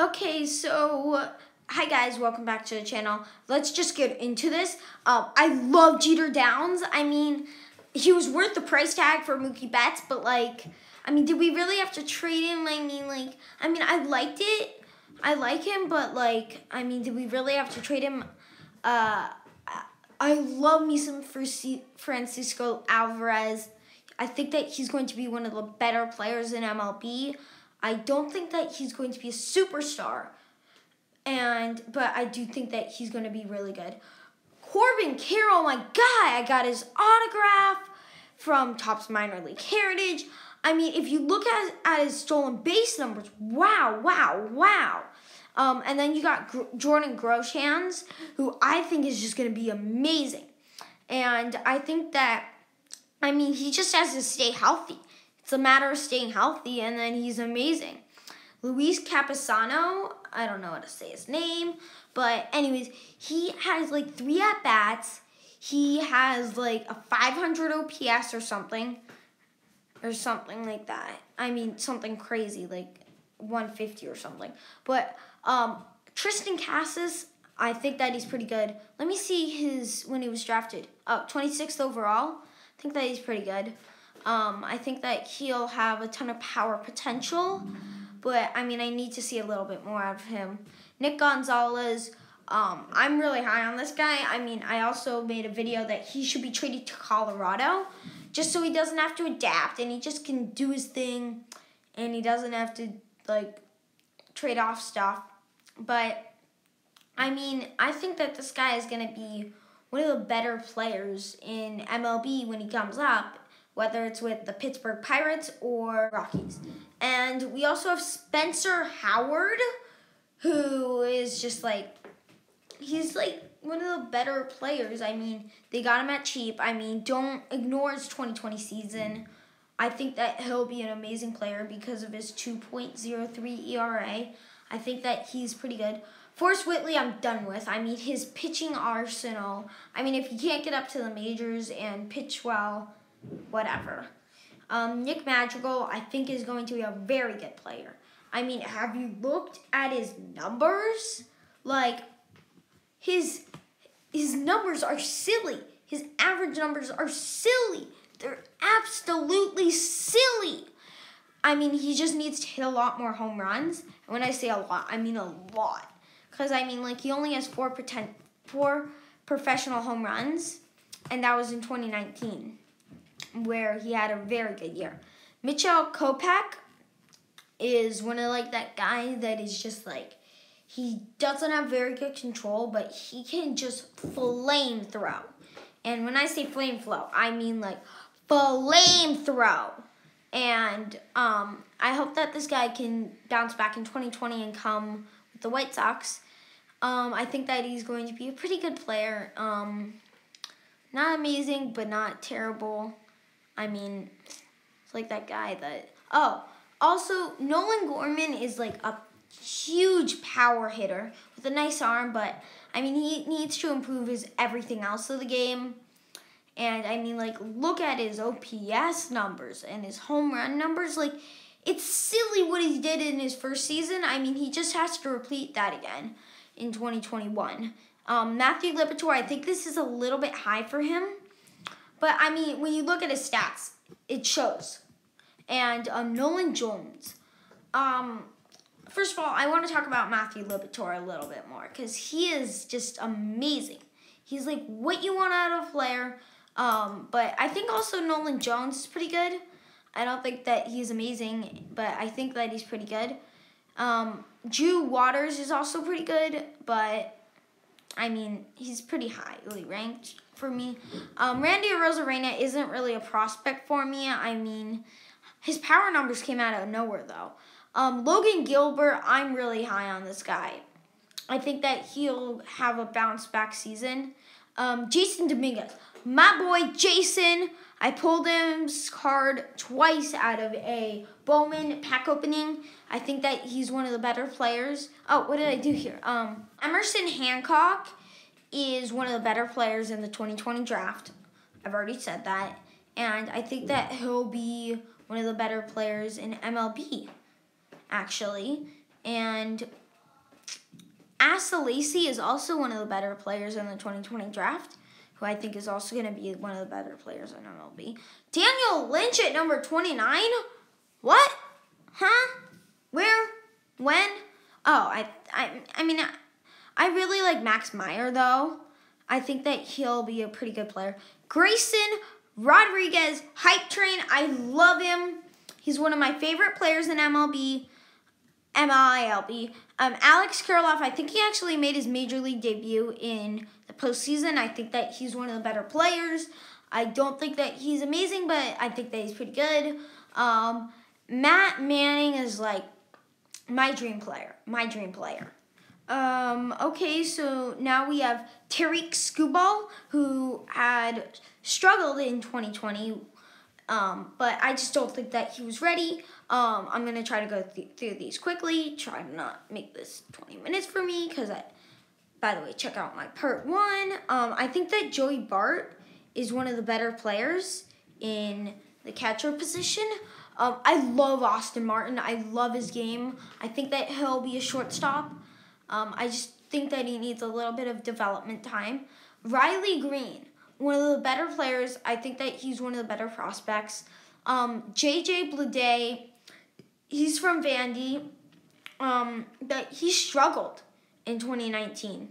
Okay, so hi guys, welcome back to the channel. Let's just get into this. Um, I love Jeter Downs. I mean, he was worth the price tag for Mookie Betts, but like, I mean, did we really have to trade him? I mean, like, I mean, I liked it. I like him, but like, I mean, did we really have to trade him? Uh, I love me some Francisco Alvarez. I think that he's going to be one of the better players in MLB. I don't think that he's going to be a superstar. And but I do think that he's going to be really good. Corbin Carroll, my guy, I got his autograph from Topps Minor League Heritage. I mean, if you look at, at his stolen base numbers, wow, wow, wow. Um, and then you got Gr- Jordan Groshans, who I think is just going to be amazing. And I think that, I mean, he just has to stay healthy. It's a matter of staying healthy, and then he's amazing. Luis Campusano, I don't know how to say his name, but anyways, he has like three at bats. He has like a 500 OPS or something, or something like that. I mean, something crazy like 150 or something. But um, Triston Casas, I think that he's pretty good. Let me see his when he was drafted. Oh, 26th overall. I think that he's pretty good. Um, I think that he'll have a ton of power potential, but I mean, I need to see a little bit more out of him. Nick Gonzales, um, I'm really high on this guy. I mean, I also made a video that he should be traded to Colorado just so he doesn't have to adapt and he just can do his thing and he doesn't have to, like, trade off stuff. But, I mean, I think that this guy is going to be one of the better players in MLB when he comes up whether it's with the Pittsburgh Pirates or Rockies. And we also have Spencer Howard, who is just like, he's like one of the better players. I mean, they got him at cheap. I mean, don't ignore his 2020 season. I think that he'll be an amazing player because of his 2.03 ERA. I think that he's pretty good. Forrest Whitley, I'm done with. I mean, his pitching arsenal. I mean, if he can't get up to the majors and pitch well, whatever. Um, Nick Madrigal, I think, is going to be a very good player. I mean, have you looked at his numbers? Like, his his numbers are silly. His average numbers are silly. They're absolutely silly. I mean, he just needs to hit a lot more home runs. And when I say a lot, I mean a lot. Because, I mean, like, he only has four, pretend, four professional home runs, and that was in 2019 where he had a very good year. Mitchell Kopech is one of like that guy that is just like he doesn't have very good control, but he can just flame throw. And when I say flame flow, I mean like flame throw. And um, I hope that this guy can bounce back in 2020 and come with the White Sox. Um, I think that he's going to be a pretty good player. Um, not amazing, but not terrible. I mean, it's like that guy that. Oh, also, Nolan Gorman is like a huge power hitter with a nice arm, but I mean, he needs to improve his everything else of the game. And I mean, like, look at his OPS numbers and his home run numbers. Like, it's silly what he did in his first season. I mean, he just has to repeat that again in 2021. Um, Matthew Liberatore, I think this is a little bit high for him. But I mean, when you look at his stats, it shows. And um, Nolan Jones. Um, first of all, I want to talk about Matthew Liberatore a little bit more because he is just amazing. He's like what you want out of a player. Um, but I think also Nolan Jones is pretty good. I don't think that he's amazing, but I think that he's pretty good. Um, Drew Waters is also pretty good, but I mean, he's pretty highly ranked for me. Um, Randy Arozarena isn't really a prospect for me. I mean, his power numbers came out of nowhere, though. Um, Logan Gilbert, I'm really high on this guy. I think that he'll have a bounce back season. Um, Jasson Dominguez, my boy Jason. I pulled his card twice out of a Bowman pack opening. I think that he's one of the better players. Oh, what did I do here? Um, Emerson Hancock is one of the better players in the 2020 draft. I've already said that. And I think that he'll be one of the better players in MLB, actually. And Asa Lacy is also one of the better players in the 2020 draft, who I think is also going to be one of the better players in MLB. Daniel Lynch at number 29? What? Huh? Where? When? Oh, I, I, I mean, I, really like Max Meyer, though. I think that he'll be a pretty good player. Grayson Rodriguez, hype train. I love him. He's one of my favorite players in MLB. MILB. Um, Alex Kirilloff, I think he actually made his major league debut in the postseason. I think that he's one of the better players. I don't think that he's amazing, but I think that he's pretty good. Um, Matt Manning is like my dream player. My dream player. Um, okay, so now we have Tarik Skubal, who had struggled in 2020 um, but I just don't think that he was ready. Um, I'm going to try to go th through these quickly, try to not make this 20 minutes for me, because I, by the way, check out my part one. Um, I think that Joey Bart is one of the better players in the catcher position. Um, I love Austin Martin. I love his game. I think that he'll be a shortstop. Um, I just think that he needs a little bit of development time. Riley Greene, one of the better players. I think that he's one of the better prospects. Um, JJ Bleday, he's from Vandy. Um, that he struggled in 2019.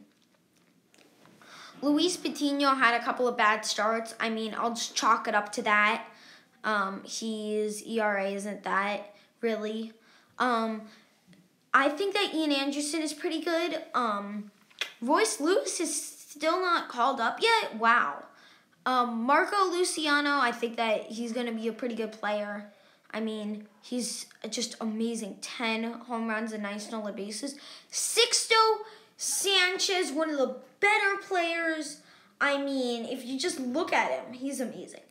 Luis Patino had a couple of bad starts. I mean, I'll just chalk it up to that. Um, his ERA isn't that really. Um, I think that Ian Anderson is pretty good. Um, Royce Lewis is still not called up yet. Wow. Um, Marco Luciano, I think that he's going to be a pretty good player. I mean, he's just amazing. 10 home runs and 9 stolen bases. Sixto Sanchez, one of the better players. I mean, if you just look at him, he's amazing.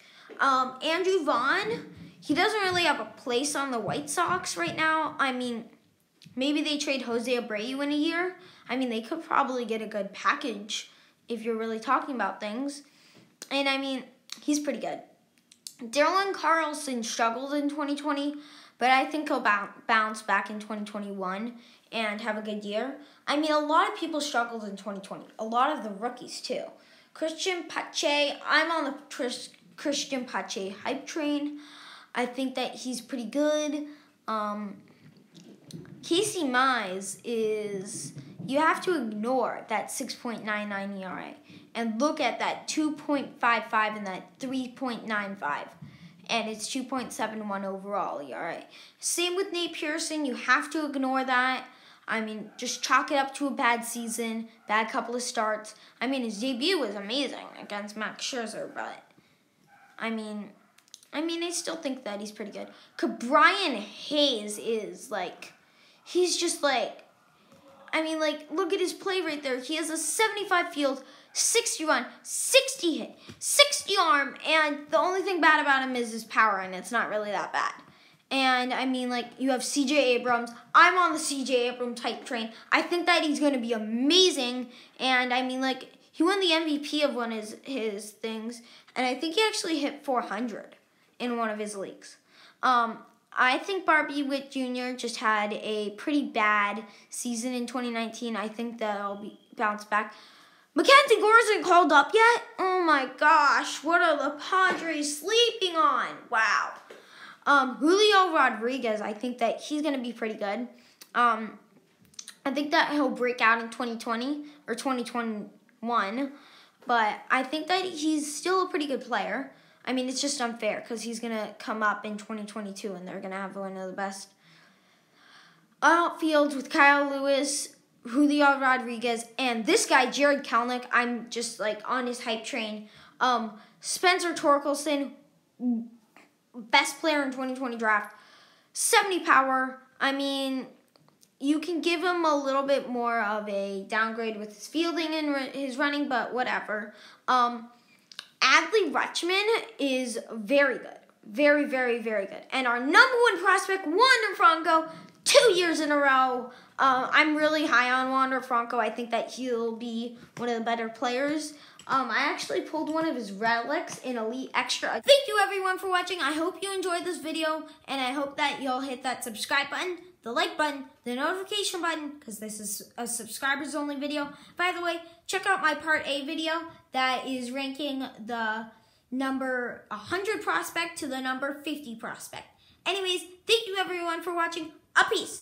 Um, Andrew Vaughn, he doesn't really have a place on the White Sox right now. I mean, maybe they trade Jose Abreu in a year. I mean, they could probably get a good package if you're really talking about things. And I mean, he's pretty good. Dylan Carlson struggled in 2020, but I think he'll bounce back in 2021 and have a good year. I mean, a lot of people struggled in 2020. A lot of the rookies, too. Cristian Pache, I'm on the Cristian Pache hype train. I think that he's pretty good. Um, Casey Mize is, you have to ignore that 6.99 ERA and look at that 2.55 and that 3.95 and it's 2.71 overall ERA. Same with Nate Pearson, you have to ignore that. I mean, just chalk it up to a bad season, bad couple of starts. I mean, his debut was amazing against Max Scherzer, but I mean, I mean, I still think that he's pretty good. Brian Hayes is like, he's just like, I mean, like, look at his play right there. He has a 75 field, 60 run, 60 hit, 60 arm, and the only thing bad about him is his power, and it's not really that bad. And I mean, like, you have CJ Abrams. I'm on the CJ Abrams type train. I think that he's going to be amazing. And I mean, like, he won the MVP of one of his, his things, and I think he actually hit 400 in one of his leagues. Um, I think Bobby Witt Jr. just had a pretty bad season in 2019. I think that I'll be bounce back. Mackenzie Gore isn't called up yet? Oh my gosh, what are the Padres sleeping on? Wow. Um, Julio Rodriguez, I think that he's going to be pretty good. Um, I think that he'll break out in 2020 or 2021, but I think that he's still a pretty good player. I mean, it's just unfair because he's going to come up in 2022 and they're going to have one of the best outfields with Kyle Lewis, Julio Rodriguez, and this guy, Jarred Kelenic. I'm just like on his hype train. Um, Spencer Torkelson, best player in 2020 draft, 70 power. I mean, you can give him a little bit more of a downgrade with his fielding and his running, but whatever. Um, Adley Rutschman is very good. Very, very, very good. And our number one prospect, Wander Franco, two years in a row. Uh, I'm really high on Wander Franco. I think that he'll be one of the better players. Um, I actually pulled one of his relics in Elite Extra. Thank you everyone for watching. I hope you enjoyed this video, and I hope that you'll hit that subscribe button. the like button, the notification button, because this is a subscribers only video. By the way, check out my part A video that is ranking the number 100 prospect to the number 50 prospect. Anyways, thank you everyone for watching. A peace.